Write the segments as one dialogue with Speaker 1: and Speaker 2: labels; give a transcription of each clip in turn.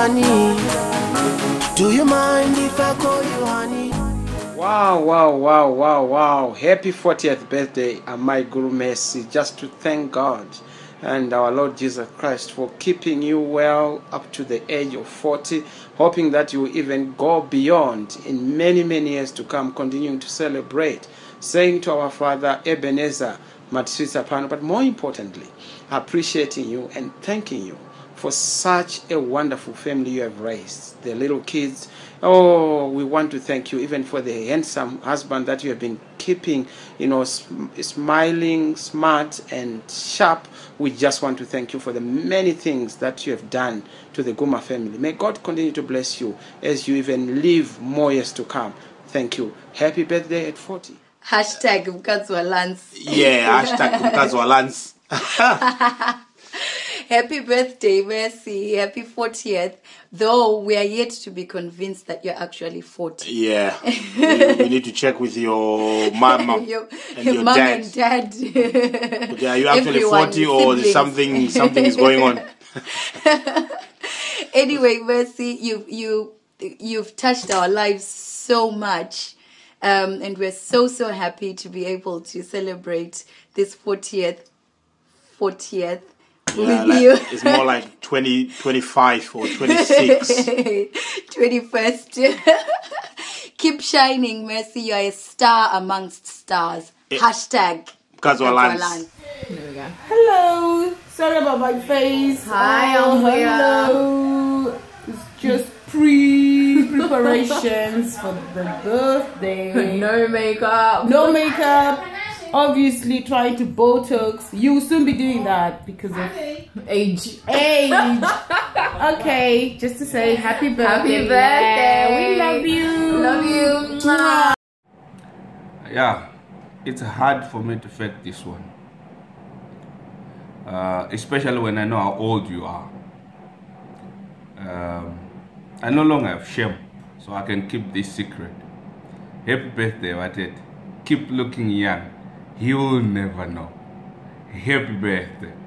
Speaker 1: honey? Do you mind if I call you honey?
Speaker 2: Wow, wow, wow, wow, wow. Happy 40th birthday, uh, my Guru Mercy. Just to thank God and our Lord Jesus Christ for keeping you well up to the age of 40, hoping that you will even go beyond in many, many years to come, continuing to celebrate, saying to our Father Ebenezer, Matsisa but more importantly, appreciating you and thanking you for such a wonderful family you have raised. The little kids, oh, we want to thank you even for the handsome husband that you have been keeping, you know, sm- smiling, smart, and sharp. We just want to thank you for the many things that you have done to the Guma family. May God continue to bless you as you even live more years to come. Thank you. Happy birthday at 40.
Speaker 3: hashtag mkazi wa lance
Speaker 4: yeah hashtag mkazi wa lance
Speaker 3: happy birthday mercy. Happy 40th though we are yet to be convinced that you're actually 40
Speaker 4: yeah. We, we need to check with your mom
Speaker 3: your,
Speaker 4: and
Speaker 3: your
Speaker 4: your
Speaker 3: mom
Speaker 4: dad.
Speaker 3: and dad.
Speaker 4: Okay, are you actually
Speaker 3: Everyone,
Speaker 4: 40 or
Speaker 3: siblings.
Speaker 4: something something is going on?
Speaker 3: Anyway mercy you you you've touched our lives so much um, and we're so so happy to be able to celebrate this 40th 40th
Speaker 4: Yeah,
Speaker 3: with
Speaker 4: like-
Speaker 3: you
Speaker 4: it's more like 20 25 or 26
Speaker 3: 21st keep shining mercy you're a star amongst stars eh. hashtag
Speaker 4: mkazi wa lance
Speaker 3: Lance.
Speaker 5: Hello. Sorry about my face.
Speaker 3: Hi,
Speaker 5: oh, hello. It's just pre preparations for the birthday.
Speaker 6: No makeup.
Speaker 5: No makeup. Obviously, trying to Botox. You'll soon be doing that because of
Speaker 6: Age.
Speaker 5: age. okay, just to say happy birthday.
Speaker 6: birthday.
Speaker 5: We love you.
Speaker 6: Love you. Mwah.
Speaker 7: yeah, it's hard for me to fake this one. Uh, especially when I know how old you are. Um, I no longer have shame, so I can keep this secret. Happy birthday, Watet. Keep looking young. You'll never know. Happy birthday.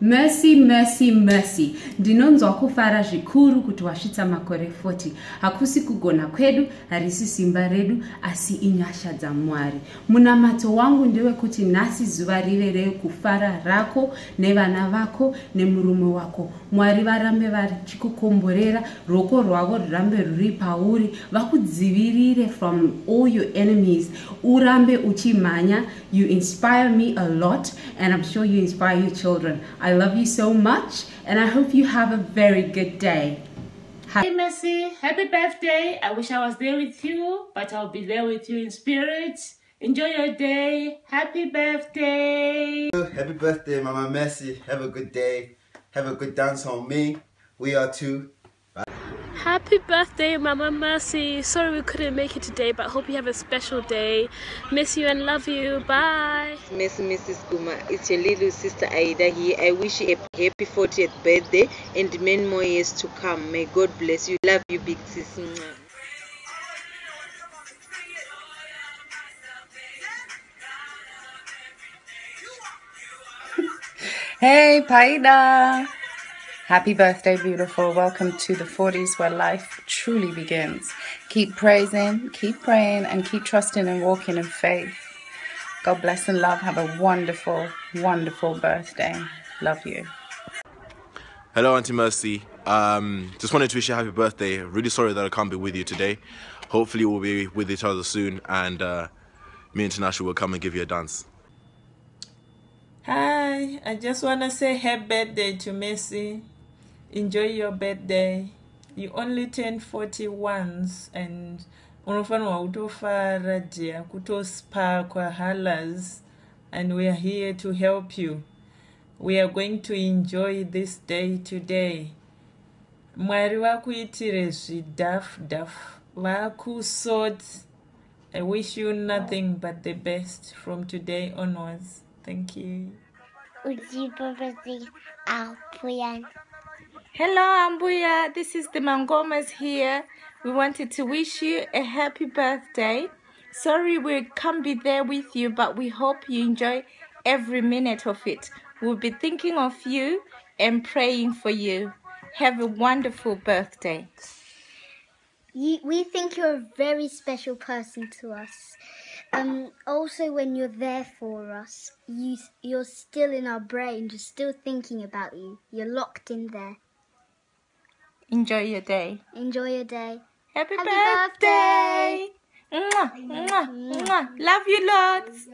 Speaker 8: Mercy mercy mercy. Ndinonzwa kufara zvikuru kuti wasvitsa makore 40 hakusi kugona kwedu harisi simba redu asi inyasha dzamwari. Munamato wangu ndewekuti nhasi zuva rive rekufara rako nevana vako nemurume wako. Mwari varambe vachikukomborera ruoko rwavo rurambe rwuri pauri. Vakudzivirire from all your enemies. Urambe uchimhanya. You inspire me a lot and i'm sure you inspire your children i love you so much and i hope you have a very good day
Speaker 9: Hey Messi, happy birthday. I wish I was there with you, but I'll be there with you in spirit. Enjoy your day. Happy birthday.
Speaker 10: Happy birthday, Mama Messi. Have a good day. Have a good dance on me. We are too.
Speaker 11: Happy birthday, Mama Mercy. Sorry we couldn't make it today, but hope you have a special day. Miss you and love you. Bye.
Speaker 12: Miss Mrs. Guma, it's your little sister Aida here. I wish you a happy 40th birthday and many more years to come. May God bless you. Love you, big sis.
Speaker 13: Hey, Paida! Happy birthday, beautiful. Welcome to the 40s where life truly begins. Keep praising, keep praying, and keep trusting and walking in faith. God bless and love. Have a wonderful, wonderful birthday. Love you.
Speaker 4: Hello, Auntie Mercy. Um, just wanted to wish you a happy birthday. Really sorry that I can't be with you today. Hopefully, we'll be with each other soon, and uh, me International will come and give you a dance.
Speaker 14: Hi, I just want to say happy birthday to Messi. Enjoy your birthday. You only turn 40 once and unofanirwa kutofara dear kutospa kwahalas and we are here to help you. We are going to enjoy this day today. Mwari vakuitire zvidhafu dhafu vakusort. I wish you nothing but the best from today onwards. Thank you.
Speaker 15: Hello, Ambuya. This is the Mangomas here. We wanted to wish you a happy birthday. Sorry we can't be there with you, but we hope you enjoy every minute of it. We'll be thinking of you and praying for you. Have a wonderful birthday.
Speaker 16: We think you're a very special person to us. Um, also, when you're there for us, you, you're still in our brain, just still thinking about you. You're locked in there.
Speaker 15: Enjoy your day.
Speaker 16: Enjoy your day.
Speaker 15: Happy,
Speaker 16: birthday!
Speaker 15: Mwah, mwah, mwah. Love you lots.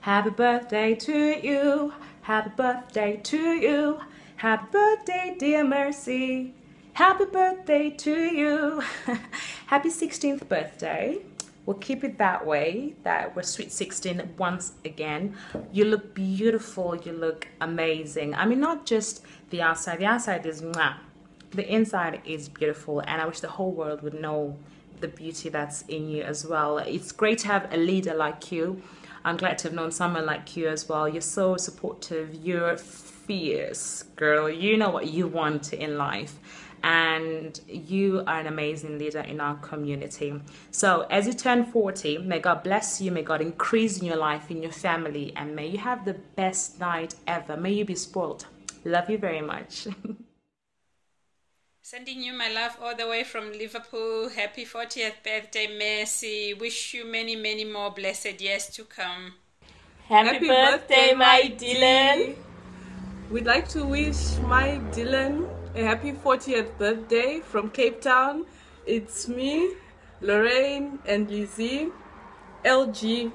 Speaker 17: Happy birthday to you. Happy birthday to you. Happy birthday, dear Mercy. Happy birthday to you. Happy 16th birthday. We'll keep it that way, that we're sweet 16 once again. You look beautiful. You look amazing. I mean, not just the outside. The outside is mwah. The inside is beautiful. And I wish the whole world would know the beauty that's in you as well. It's great to have a leader like you. I'm glad to have known someone like you as well. You're so supportive. You're fierce, girl. You know what you want in life. And you are an amazing leader in our community. So, as you turn 40, may God bless you, may God increase in your life, in your family, and may you have the best night ever. May you be spoiled. Love you very much.
Speaker 18: Sending you my love all the way from Liverpool. Happy 40th birthday, Mercy. Wish you many, many more blessed years to come.
Speaker 19: Happy, birthday, my Dylan. We'd like to wish my Dylan a happy 40th birthday from Cape Town. It's me, Lorraine, and Lizzie, LG,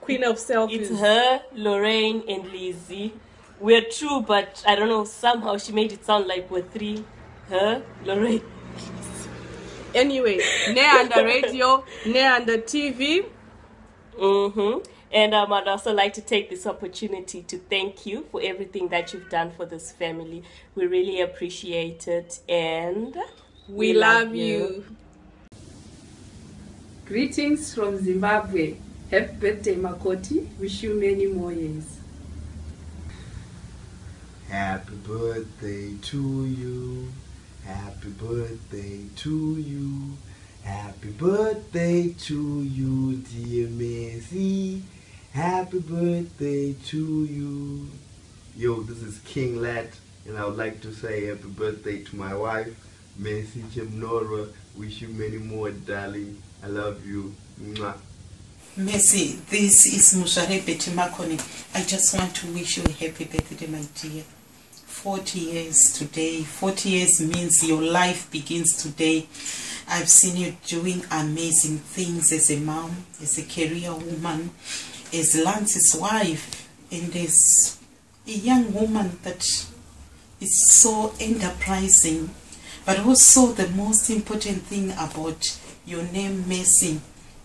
Speaker 19: Queen of Selfies.
Speaker 20: It's her, Lorraine, and Lizzie. We're two, but I don't know, somehow she made it sound like we're three. Her, Lorraine.
Speaker 19: Anyway, Nehanda Radio, Nehanda TV.
Speaker 20: Mm-hmm. And um, I'd also like to take this opportunity to thank you for everything that you've done for this family. We really appreciate it, and
Speaker 19: We love you. Greetings from Zimbabwe. Happy birthday, Makoti. Wish you many more years.
Speaker 21: Happy birthday to you. Happy birthday to you. Happy birthday to you, dear Messi. Happy birthday to you. Yo, this is King Lat, and I would like to say happy birthday to my wife, Messi Chamunorwa. Wish you many more, darling. I love you. Mwah.
Speaker 22: Mercy, this is Musharebe Timakoni. I just want to wish you a happy birthday, my dear. 40 years today. 40 years means your life begins today. I've seen you doing amazing things as a mom, as a career woman, as Lance's wife, and as a young woman that is so enterprising. But also, the most important thing about your name, Mercy,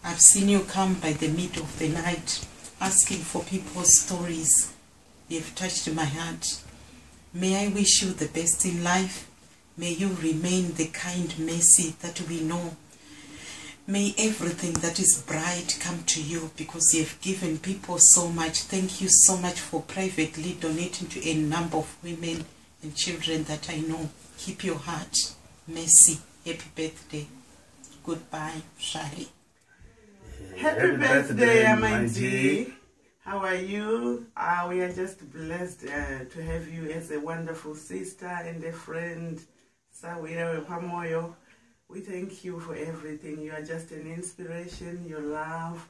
Speaker 22: I've seen you come by the middle of the night asking for people's stories. You've touched my heart. May I wish you the best in life. May you remain the kind mercy that we know. May everything that is bright come to you because you have given people so much. Thank you so much for privately donating to a number of women and children that I know. Keep your heart. Mercy. Happy birthday. Goodbye, Charlie.
Speaker 23: Happy birthday, my G. How are you? Uh, we are just blessed uh, to have you as a wonderful sister and a friend. Pamoyo. We thank you for everything. You are just an inspiration, your love,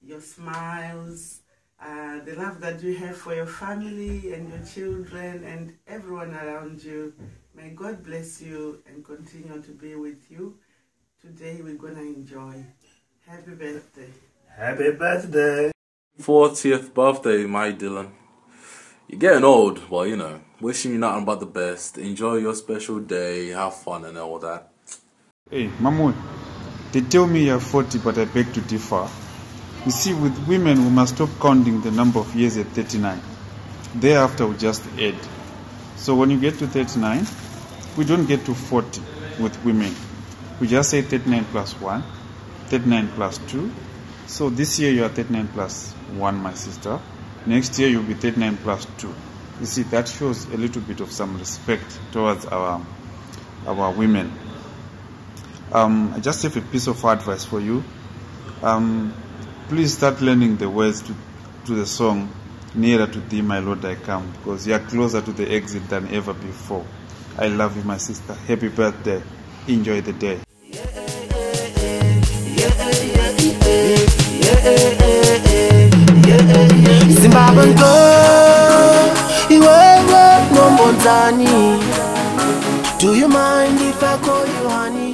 Speaker 23: your smiles, uh, the love that you have for your family and your children and everyone around you. May God bless you and continue to be with you. Today we're going to enjoy. Happy birthday.
Speaker 24: Happy birthday.
Speaker 4: 40th birthday, my Dylan. You're getting old, well, you know, wishing you nothing but the best. Enjoy your special day, have fun and all that.
Speaker 25: Hey, Mamu, they tell me you're 40, but I beg to differ. You see, with women, we must stop counting the number of years at 39. Thereafter, we just add. So when you get to 39, we don't get to 40 with women. We just say 39 plus 1, 39 plus 2. So this year you are 39 plus 1, my sister. Next year you'll be 39 plus 2. You see, that shows a little bit of some respect towards our, our women. Um, I just have a piece of advice for you. Um, please start learning the words to, to the song Nearer to Thee, My Lord, I Come, because you are closer to the exit than ever before. I love you, my sister. Happy birthday. Enjoy the day.
Speaker 26: Zimbabwe nto iwewe ngombonzani do you mind if i call you honey